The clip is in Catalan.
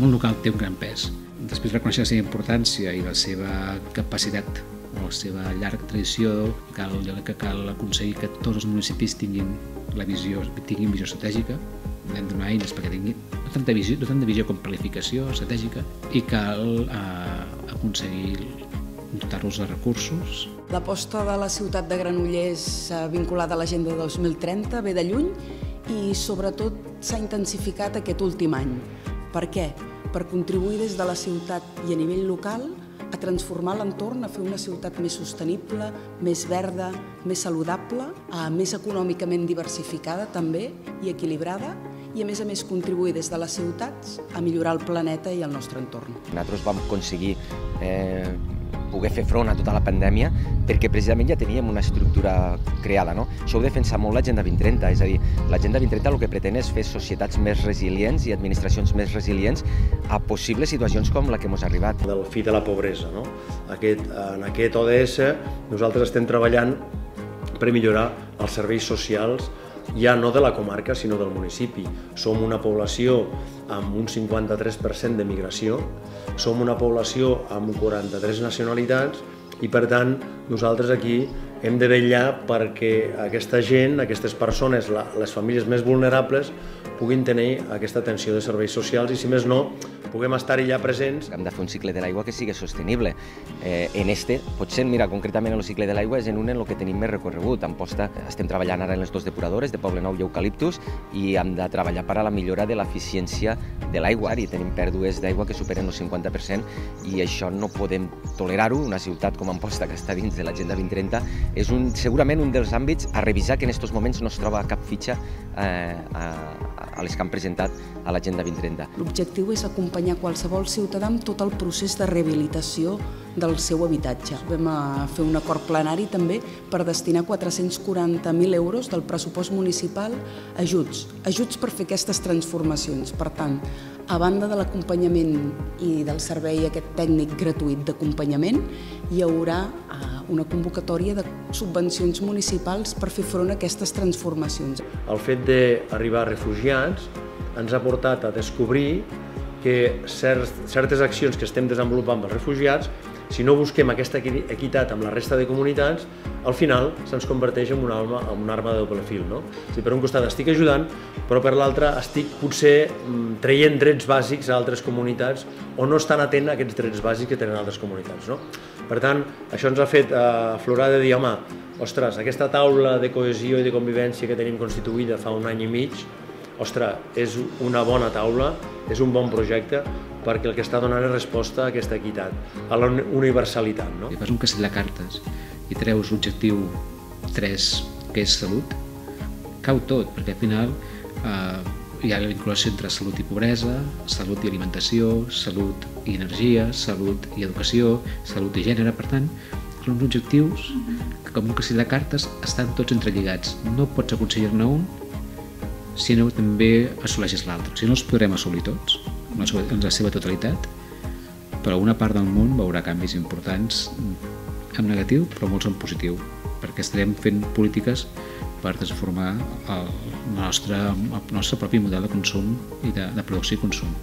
món local té un gran pes. Després reconèixer la seva importància i la seva capacitat o la seva llarga tradició, cal, que cal aconseguir que tots els municipis tinguin la visió, tinguin visió estratègica, hem de donar eines perquè tinguin no tanta visió, no tanta visió com planificació estratègica i cal eh, aconseguir dotar-los de recursos. L'aposta de la ciutat de Granollers eh, vinculada a l'agenda 2030 ve de lluny i sobretot s'ha intensificat aquest últim any. Per què? Per contribuir des de la ciutat i a nivell local a transformar l'entorn, a fer una ciutat més sostenible, més verda, més saludable, més econòmicament diversificada també i equilibrada i a més a més contribuir des de les ciutats a millorar el planeta i el nostre entorn. Nosaltres vam aconseguir eh, poder fer front a tota la pandèmia perquè precisament ja teníem una estructura creada. No? Això ho defensa molt l'Agenda 2030, és a dir, l'Agenda 2030 el que pretén és fer societats més resilients i administracions més resilients a possibles situacions com la que ens ha arribat. Del fi de la pobresa. No? Aquest, en aquest ODS nosaltres estem treballant per millorar els serveis socials ja no de la comarca, sinó del municipi. Som una població amb un 53% de migració, som una població amb 43 nacionalitats i, per tant, nosaltres aquí hem de vetllar perquè aquesta gent, aquestes persones, les famílies més vulnerables, puguin tenir aquesta atenció de serveis socials i, si més no, puguem estar allà presents. Hem de fer un cicle de l'aigua que sigui sostenible. Eh, en este, potser, mira, concretament en el cicle de l'aigua és en un en el que tenim més recorregut. En posta estem treballant ara en les dues depuradores de Poble Nou i Eucaliptus i hem de treballar per a la millora de l'eficiència de l'aigua i tenim pèrdues d'aigua que superen el 50% i això no podem tolerar-ho. Una ciutat com Amposta, que està dins de l'Agenda 2030, és un, segurament un dels àmbits a revisar que en aquests moments no es troba cap fitxa eh, a, a les que han presentat a l'Agenda 2030. L'objectiu és acompanyar qualsevol ciutadà amb tot el procés de rehabilitació del seu habitatge. Vam eh, fer un acord plenari també per destinar 440.000 euros del pressupost municipal a ajuts, ajuts per fer aquestes transformacions. Per tant, a banda de l'acompanyament i del servei aquest tècnic gratuït d'acompanyament, hi haurà eh, una convocatòria de subvencions municipals per fer front a aquestes transformacions. El fet d'arribar refugiats ens ha portat a descobrir que certes accions que estem desenvolupant els refugiats, si no busquem aquesta equitat amb la resta de comunitats, al final se'ns converteix en una arma, en una arma de doble fil. No? Sigui, per un costat estic ajudant, però per l'altre estic potser mm, traient drets bàsics a altres comunitats o no estan atent a aquests drets bàsics que tenen altres comunitats. No? Per tant, això ens ha fet eh, aflorar de dir, home, ostres, aquesta taula de cohesió i de convivència que tenim constituïda fa un any i mig, ostres, és una bona taula, és un bon projecte, perquè el que està donant és resposta a aquesta equitat, a la universalitat. No? Fas un castell de cartes i treus l'objectiu 3, que és salut, cau tot, perquè al final eh, hi ha la vinculació entre salut i pobresa, salut i alimentació, salut i energia, salut i educació, salut i gènere, per tant, són uns objectius que com un castell de cartes estan tots entrelligats. No pots aconseguir-ne un si no també assoleixes l'altre. Si no els podrem assolir tots, en la, seva, totalitat, però una part del món veurà canvis importants en negatiu, però molts en positiu, perquè estarem fent polítiques per transformar el nostre, el nostre propi model de consum i de, de producció i consum.